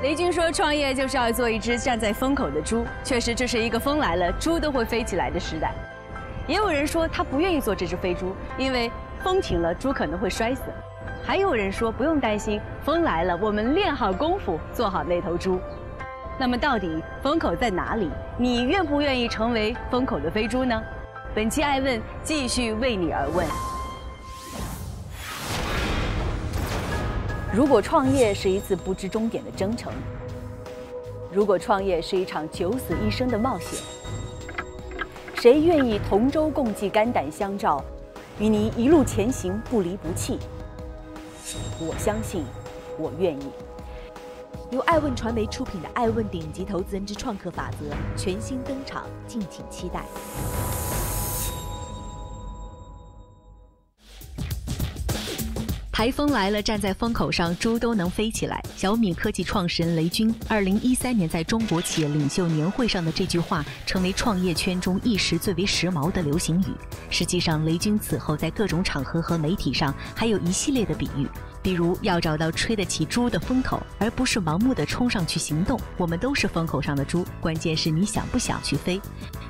雷军说：“创业就是要做一只站在风口的猪。”确实，这是一个风来了，猪都会飞起来的时代。也有人说他不愿意做这只飞猪，因为风停了，猪可能会摔死。还有人说不用担心，风来了，我们练好功夫，做好那头猪。那么，到底风口在哪里？你愿不愿意成为风口的飞猪呢？本期爱问继续为你而问。如果创业是一次不知终点的征程，如果创业是一场九死一生的冒险，谁愿意同舟共济、肝胆相照，与您一路前行、不离不弃？我相信，我愿意。由爱问传媒出品的《爱问顶级投资人之创客法则》全新登场，敬请期待。台风来了，站在风口上，猪都能飞起来。小米科技创始人雷军，二零一三年在中国企业领袖年会上的这句话，成为创业圈中一时最为时髦的流行语。实际上，雷军此后在各种场合和媒体上还有一系列的比喻，比如要找到吹得起猪的风口，而不是盲目的冲上去行动。我们都是风口上的猪，关键是你想不想去飞。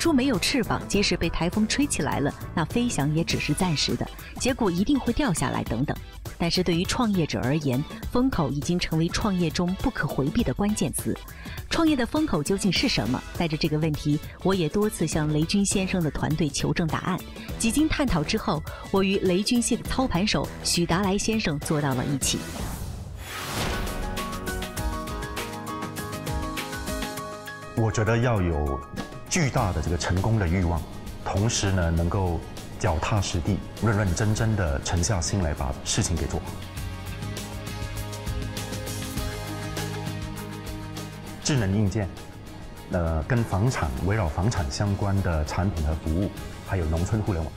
猪没有翅膀，即使被台风吹起来了，那飞翔也只是暂时的，结果一定会掉下来等等。但是对于创业者而言，风口已经成为创业中不可回避的关键词。创业的风口究竟是什么？带着这个问题，我也多次向雷军先生的团队求证答案。几经探讨之后，我与雷军系的操盘手许达来先生坐到了一起。我觉得要有巨大的这个成功的欲望，同时呢，能够。脚踏实地、认认真真的沉下心来把事情给做好。智能硬件，呃，跟房产围绕房产相关的产品和服务，还有农村互联网。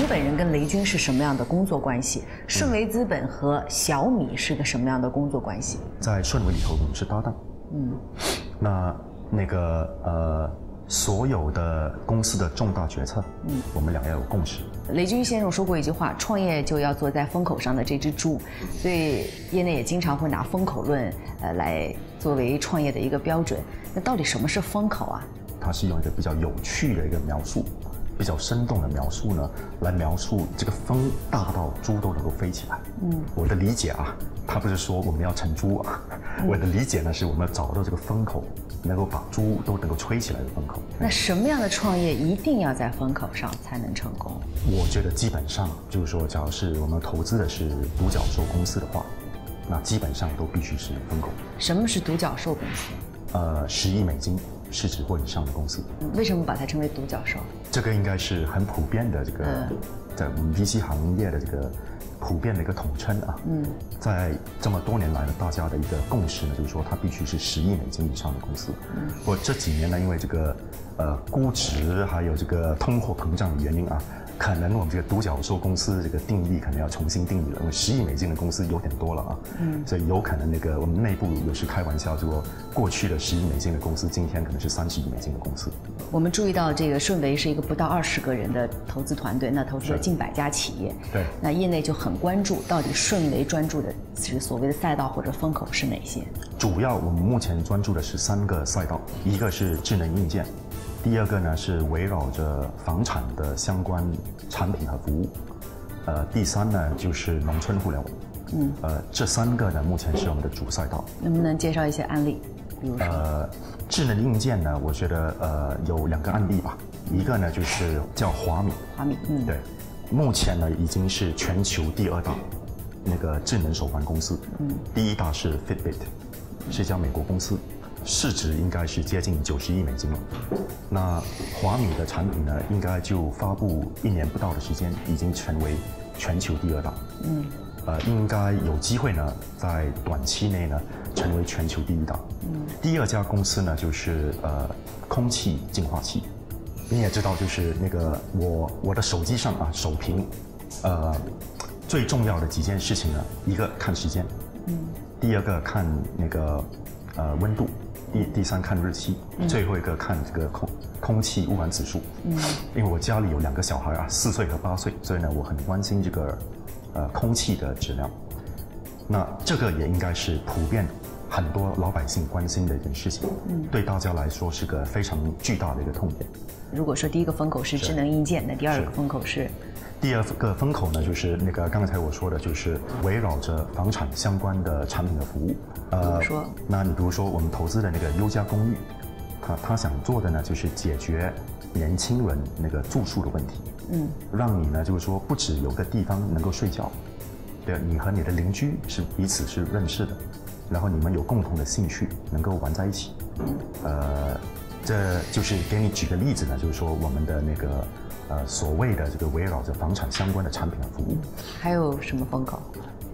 您本人跟雷军是什么样的工作关系？顺为资本和小米是个什么样的工作关系？在顺为里头，我们是搭档。嗯，那那个呃，所有的公司的重大决策，嗯，我们俩要有共识。雷军先生说过一句话：“创业就要坐在风口上的这只猪。”所以业内也经常会拿风口论，呃，来作为创业的一个标准。那到底什么是风口啊？它是用一个比较有趣的一个描述。比较生动的描述呢，来描述这个风大到猪都能够飞起来。嗯，我的理解啊，他不是说我们要成猪啊，我的理解呢是我们要找到这个风口，能够把猪都能够吹起来的风口。那什么样的创业一定要在风口上才能成功？我觉得基本上就是说，假如是我们投资的是独角兽公司的话，那基本上都必须是风口。什么是独角兽公司？呃，十亿美金。市值或以上的公司，为什么把它称为独角兽？这个应该是很普遍的，这个在我们 VC 行业的这个普遍的一个统称啊。嗯，在这么多年来呢，大家的一个共识呢，就是说它必须是十亿美金以上的公司。嗯，我这几年呢，因为这个呃估值还有这个通货膨胀的原因啊。可能我们这个独角兽公司的这个定义可能要重新定义了，因为十亿美金的公司有点多了啊，嗯，所以有可能那个我们内部有时开玩笑说，过去的十亿美金的公司，今天可能是三十亿美金的公司。我们注意到这个顺为是一个不到二十个人的投资团队，那投资了近百家企业，对，那业内就很关注到底顺为专注的是所谓的赛道或者风口是哪些？主要我们目前专注的是三个赛道，一个是智能硬件。第二个呢是围绕着房产的相关产品和服务，呃，第三呢就是农村互联网，嗯，呃，这三个呢目前是我们的主赛道。能不能介绍一些案例？比如说，呃，智能硬件呢，我觉得呃有两个案例吧，一个呢就是叫华米，华米，嗯，对，目前呢已经是全球第二大那个智能手环公司，嗯，第一大是 Fitbit，是一家美国公司。市值应该是接近九十亿美金了。那华米的产品呢，应该就发布一年不到的时间，已经成为全球第二大。嗯，呃，应该有机会呢，在短期内呢，成为全球第一大。嗯，第二家公司呢，就是呃，空气净化器。你也知道，就是那个我我的手机上啊，手屏，呃，最重要的几件事情呢，一个看时间，嗯，第二个看那个呃温度。第第三看日期，最后一个看这个空空气污染指数。嗯，因为我家里有两个小孩啊，四岁和八岁，所以呢，我很关心这个呃空气的质量。那这个也应该是普遍很多老百姓关心的一件事情，嗯，对大家来说是个非常巨大的一个痛点。如果说第一个风口是智能硬件，那第二个风口是？第二个风口呢，就是那个刚才我说的，就是围绕着房产相关的产品的服务。呃，说，那你比如说我们投资的那个优家公寓，他他想做的呢，就是解决年轻人那个住宿的问题。嗯，让你呢，就是说不止有个地方能够睡觉，对，你和你的邻居是彼此是认识的，然后你们有共同的兴趣，能够玩在一起。呃，这就是给你举个例子呢，就是说我们的那个。呃，所谓的这个围绕着房产相关的产品和服务，还有什么风口？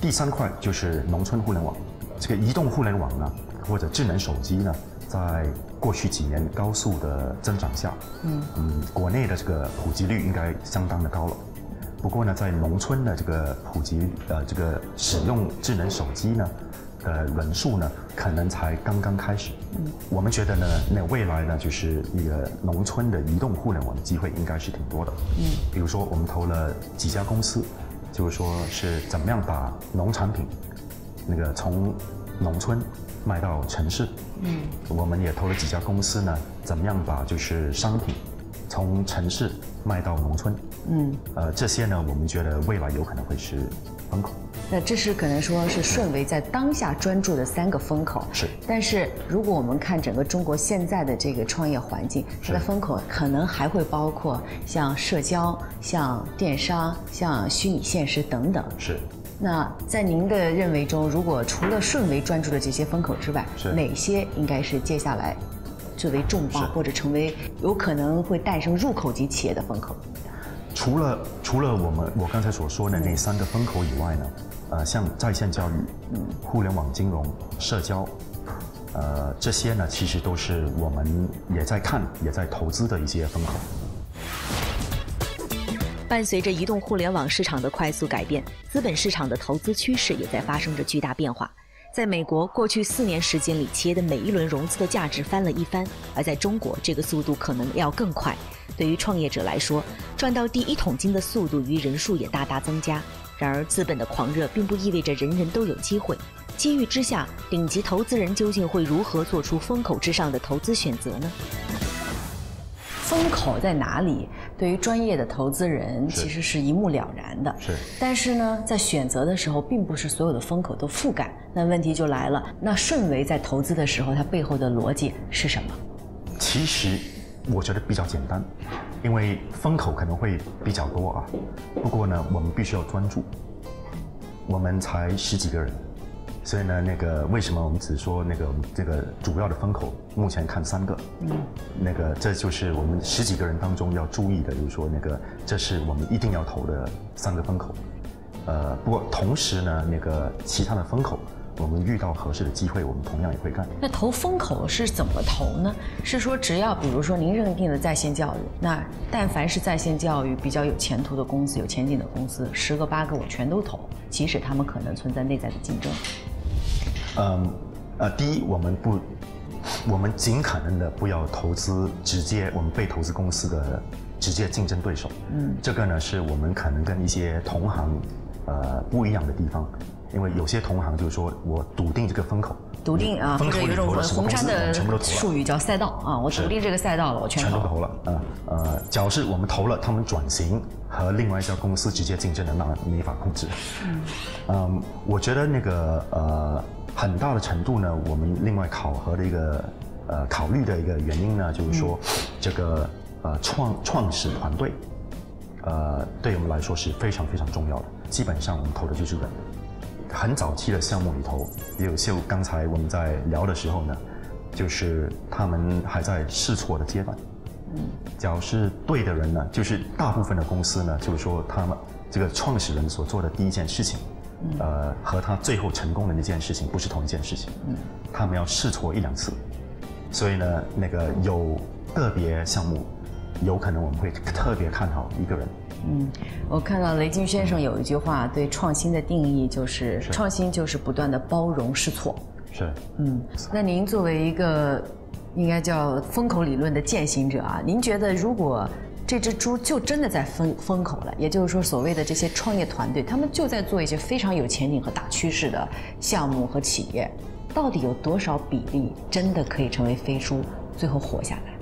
第三块就是农村互联网，这个移动互联网呢，或者智能手机呢，在过去几年高速的增长下，嗯嗯，国内的这个普及率应该相当的高了。不过呢，在农村的这个普及，呃，这个使用智能手机呢。的人数呢，可能才刚刚开始。嗯，我们觉得呢，那未来呢，就是一个农村的移动互联网的机会应该是挺多的。嗯，比如说我们投了几家公司，就是说是怎么样把农产品那个从农村卖到城市。嗯，我们也投了几家公司呢，怎么样把就是商品从城市卖到农村。嗯，呃，这些呢，我们觉得未来有可能会是风口。那这是可能说是顺为在当下专注的三个风口，是。但是如果我们看整个中国现在的这个创业环境，它的风口可能还会包括像社交、像电商、像虚拟现实等等。是。那在您的认为中，如果除了顺为专注的这些风口之外，哪些应该是接下来最为重磅或者成为有可能会诞生入口级企业的风口？除了除了我们我刚才所说的那三个风口以外呢？呃，像在线教育、互联网金融、社交，呃，这些呢，其实都是我们也在看、也在投资的一些风口。伴随着移动互联网市场的快速改变，资本市场的投资趋势也在发生着巨大变化。在美国，过去四年时间里，企业的每一轮融资的价值翻了一番；而在中国，这个速度可能要更快。对于创业者来说，赚到第一桶金的速度与人数也大大增加。然而，资本的狂热并不意味着人人都有机会。机遇之下，顶级投资人究竟会如何做出风口之上的投资选择呢？风口在哪里？对于专业的投资人，其实是一目了然的。是。但是呢，在选择的时候，并不是所有的风口都覆盖。那问题就来了，那顺为在投资的时候，它背后的逻辑是什么？其实，我觉得比较简单。因为风口可能会比较多啊，不过呢，我们必须要专注。我们才十几个人，所以呢，那个为什么我们只说那个这个主要的风口，目前看三个。嗯。那个这就是我们十几个人当中要注意的，就是说那个这是我们一定要投的三个风口。呃，不过同时呢，那个其他的风口。我们遇到合适的机会，我们同样也会干。那投风口是怎么投呢？是说只要比如说您认定的在线教育，那但凡是在线教育比较有前途的公司、有前景的公司，十个八个我全都投，即使他们可能存在内在的竞争。嗯，呃，第一，我们不，我们尽可能的不要投资直接我们被投资公司的直接竞争对手。嗯，这个呢是我们可能跟一些同行呃不一样的地方。因为有些同行就是说我笃定这个风口，笃定啊，风口有一种红杉的术语叫赛道啊，我笃定这个赛道了，我全都投了啊。呃，假如是我们投了，他们转型和另外一家公司直接竞争的，那没法控制。嗯，嗯，我觉得那个呃很大的程度呢，我们另外考核的一个呃考虑的一个原因呢，就是说这个呃创创始团队，呃对我们来说是非常非常重要的。基本上我们投的就是人。很早期的项目里头，也有就刚才我们在聊的时候呢，就是他们还在试错的阶段。嗯，只要是对的人呢，就是大部分的公司呢，就是说他们这个创始人所做的第一件事情，呃，和他最后成功的那件事情不是同一件事情。嗯，他们要试错一两次，所以呢，那个有个别项目，有可能我们会特别看好一个人。嗯，我看到雷军先生有一句话，对创新的定义就是：创新就是不断的包容试错。是，嗯，那您作为一个应该叫风口理论的践行者啊，您觉得如果这只猪就真的在风风口了，也就是说，所谓的这些创业团队，他们就在做一些非常有前景和大趋势的项目和企业，到底有多少比例真的可以成为飞猪，最后活下来？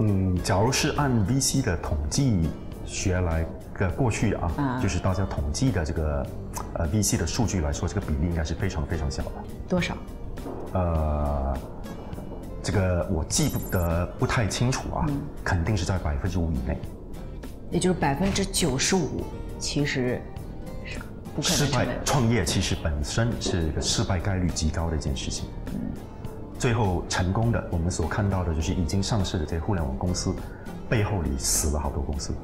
嗯，假如是按 VC 的统计学来个过去啊，啊就是大家统计的这个呃 VC 的数据来说，这个比例应该是非常非常小的。多少？呃，这个我记不得不太清楚啊，肯定是在百分之五以内。也就是百分之九十五，其实是不可失败能成为。创业其实本身是一个失败概率极高的一件事情。最后成功的，我们所看到的就是已经上市的这些互联网公司，背后里死了好多公司。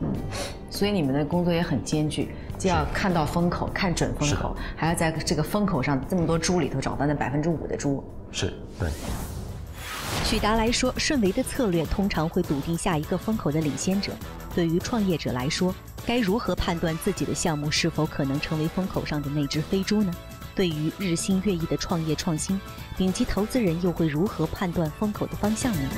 嗯所以你们的工作也很艰巨，既要看到风口，看准风口，还要在这个风口上这么多猪里头找到那百分之五的猪。是对，许达来说，顺为的策略通常会笃定下一个风口的领先者。对于创业者来说，该如何判断自己的项目是否可能成为风口上的那只飞猪呢？对于日新月异的创业创新，顶级投资人又会如何判断风口的方向呢？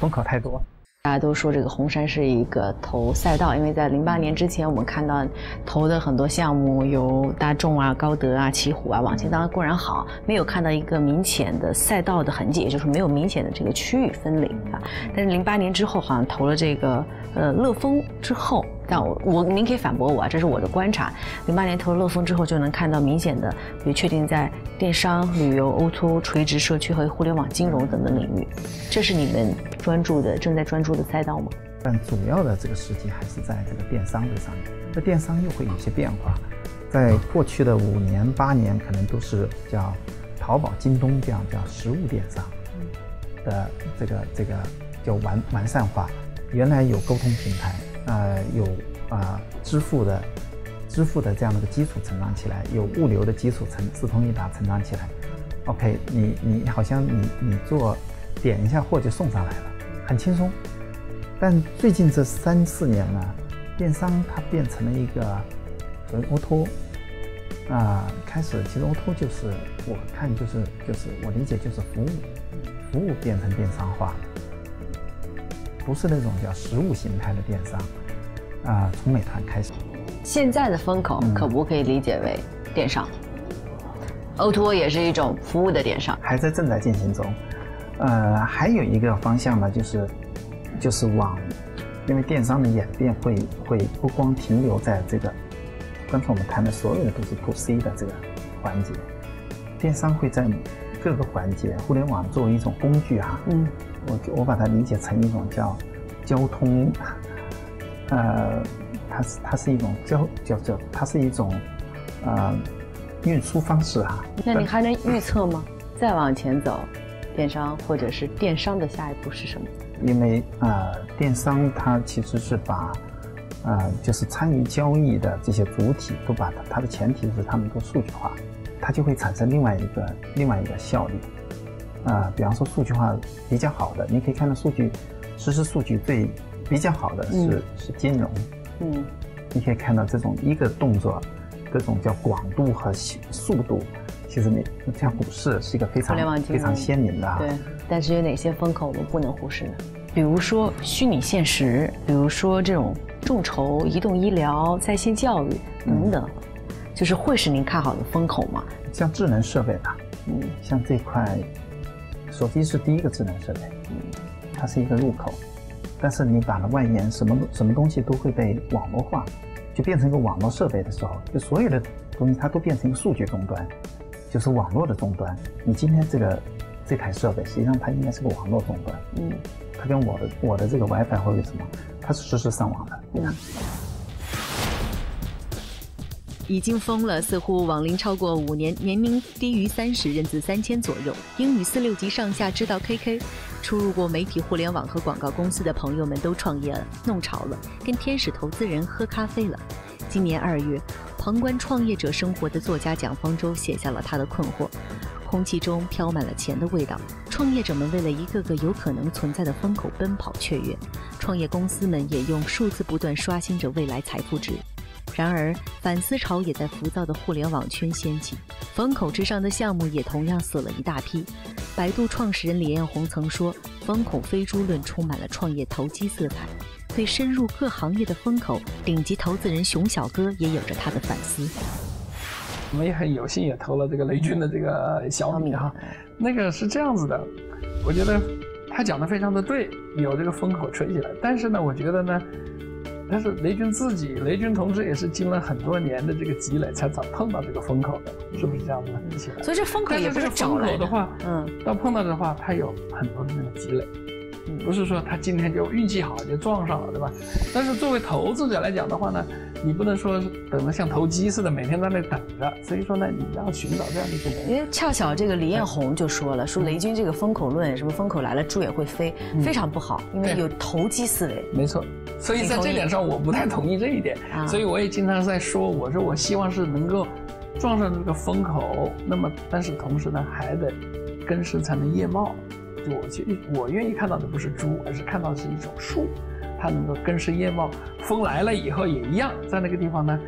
风口太多，大家都说这个红杉是一个投赛道，因为在零八年之前，我们看到投的很多项目有大众啊、高德啊、奇虎啊、网信，当然固然好，没有看到一个明显的赛道的痕迹，也就是没有明显的这个区域分领啊。但是零八年之后，好像投了这个呃乐风之后，但我我您可以反驳我啊，这是我的观察。零八年投了乐风之后，就能看到明显的，比如确定在电商、旅游、O2O、垂直社区和互联网金融等等领域，这是你们专注的、正在专注的赛道吗？但主要的这个时机还是在这个电商这上面。那电商又会有些变化，在过去的五年、八年，可能都是叫淘宝、京东这样叫实物电商的这个这个叫完完善化。原来有沟通平台，呃，有啊、支付的支付的这样的一个基础成长起来，有物流的基础成四通一达成长起来。OK，你你好像你你做点一下货就送上来了，很轻松。但最近这三四年呢，电商它变成了一个所谓 O2O 啊，开始其实 O2O 就是我看就是就是我理解就是服务，服务变成电商化，不是那种叫实物形态的电商啊。从美团开始，现在的风口可不可以理解为电商？O2O 也是一种服务的电商。还在正在进行中。呃，还有一个方向呢，就是就是往，因为电商的演变会会不光停留在这个，刚才我们谈的所有的都是 to C 的这个环节，电商会在各个环节，互联网作为一种工具哈、嗯，我我把它理解成一种叫交通，呃，它是它是一种交叫叫它是一种呃运输方式哈、那你还能预测吗？再往前走，电商或者是电商的下一步是什么？因为呃，电商它其实是把呃，就是参与交易的这些主体都把它它的前提是他们都数据化，它就会产生另外一个另外一个效率。啊、比方说数据化比较好的，你可以看到数据实时数据最比较好的是、嗯是金融，嗯，你可以看到这种一个动作，各种叫广度和速速度，其实你像股市是一个非常互联网金融非常鲜明的啊。对。但是有哪些风口我们不能忽视呢？比如说虚拟现实，比如说这种众筹、移动医疗、在线教育等等，就是会是您看好的风口吗？像智能设备吧，嗯像这块，手机是第一个智能设备，嗯它是一个入口，但是你把它外延，什么什么东西都会被网络化，就变成一个网络设备的时候，就所有的东西它都变成一个数据终端，就是网络的终端。你今天这个这台设备，实际上它应该是个网络终端，嗯它跟我的我的这个 WiFi 或者什么，它是实时上网的，对吧？已经疯了，似乎网龄超过五年，年龄低于三十，认字三千左右，英语四六级上下，知道 KK。出入过媒体、互联网和广告公司的朋友们都创业了，弄潮了，跟天使投资人喝咖啡了。今年二月，旁观创业者生活的作家蒋方舟写下了他的困惑。空气中飘满了钱的味道，创业者们为了一个个有可能存在的风口奔跑雀跃，创业公司们也用数字不断刷新着未来财富值。然而，反思潮也在浮躁的互联网圈掀起，风口之上的项目也同样死了一大批。百度创始人李彦宏曾说：“风口飞猪论充满了创业投机色彩。”对深入各行业的风口，顶级投资人熊小哥也有着他的反思。我们也很有幸也投了这个雷军的这个小米哈，那个是这样子的，我觉得他讲的非常的对，有这个风口吹起来，但是呢，我觉得呢。但是雷军自己，雷军同志也是经了很多年的这个积累，才早碰到这个风口的，是不是这样子？所以这风口也不是风口的话，嗯，要碰到的话，他有很多的那个积累，不是说他今天就运气好就撞上了，对吧？但是作为投资者来讲的话呢，你不能说等着像投机似的每天在那等着，所以说呢，你要寻找这样的一个人。因为恰巧这个李彦宏就说了，说雷军这个风口论，什么风口来了猪也会飞，非常不好，因为有投机思维。没错。所以在这点上，我不太同意这一点。所以我也经常在说，我说我希望是能够撞上这个风口，那么但是同时呢，还得根深才能叶茂。就我去，我愿意看到的不是猪，而是看到的是一种树，它能够根深叶茂。风来了以后也一样，在那个地方呢，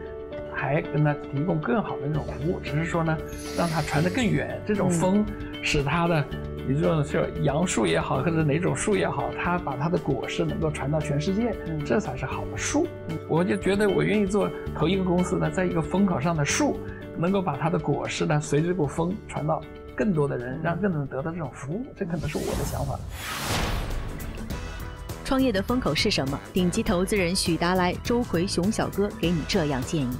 还跟它提供更好的那种服务，只是说呢，让它传得更远。这种风使它的。你说是杨树也好，或者哪种树也好，它把它的果实能够传到全世界，这才是好的树。我就觉得我愿意做头一个公司呢，在一个风口上的树，能够把它的果实呢，随着这股风传到更多的人，让更多人得到这种服务，这可能是我的想法。创业的风口是什么？顶级投资人许达来、周奎、熊小哥给你这样建议：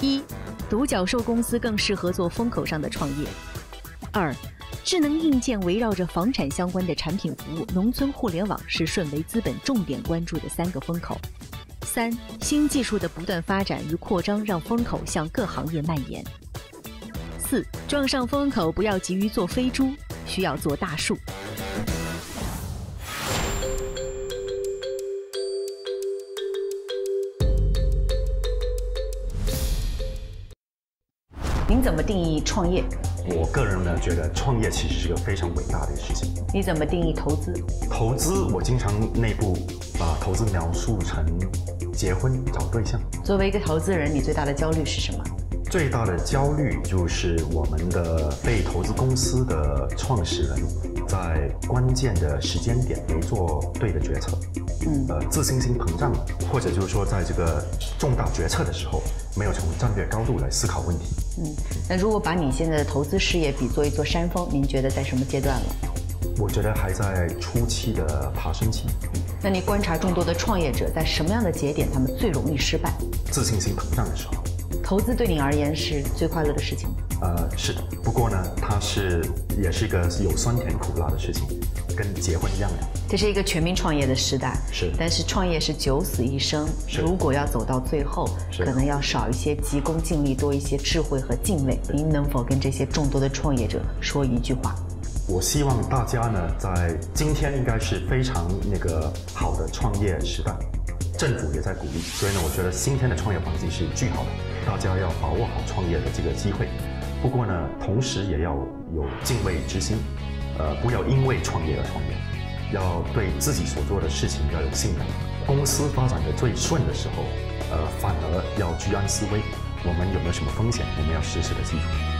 一，独角兽公司更适合做风口上的创业；二。智能硬件围绕着房产相关的产品服务，农村互联网是顺为资本重点关注的三个风口。三、新技术的不断发展与扩张，让风口向各行业蔓延。四、撞上风口不要急于做飞猪，需要做大树。您怎么定义创业？我个人呢，觉得创业其实是个非常伟大的事情。你怎么定义投资？投资，我经常内部把投资描述成结婚找对象。作为一个投资人，你最大的焦虑是什么？最大的焦虑就是我们的被投资公司的创始人，在关键的时间点没做对的决策，嗯，呃，自信心膨胀，或者就是说，在这个重大决策的时候，没有从战略高度来思考问题。嗯，那如果把你现在的投资事业比作一座山峰，您觉得在什么阶段了？我觉得还在初期的爬升期。那你观察众多的创业者，在什么样的节点他们最容易失败？自信心膨胀的时候。投资对你而言是最快乐的事情。呃，是的。不过呢，它是也是一个有酸甜苦辣的事情，跟结婚一样的。这是一个全民创业的时代。是。但是创业是九死一生。是。如果要走到最后，可能要少一些急功近利，多一些智慧和敬畏。您能否跟这些众多的创业者说一句话？我希望大家呢，在今天应该是非常那个好的创业时代。政府也在鼓励，所以呢，我觉得今天的创业环境是巨好的，大家要把握好创业的这个机会。不过呢，同时也要有敬畏之心，呃，不要因为创业而创业，要对自己所做的事情要有信仰。公司发展的最顺的时候，呃，反而要居安思危。我们有没有什么风险，我们要时时的记住。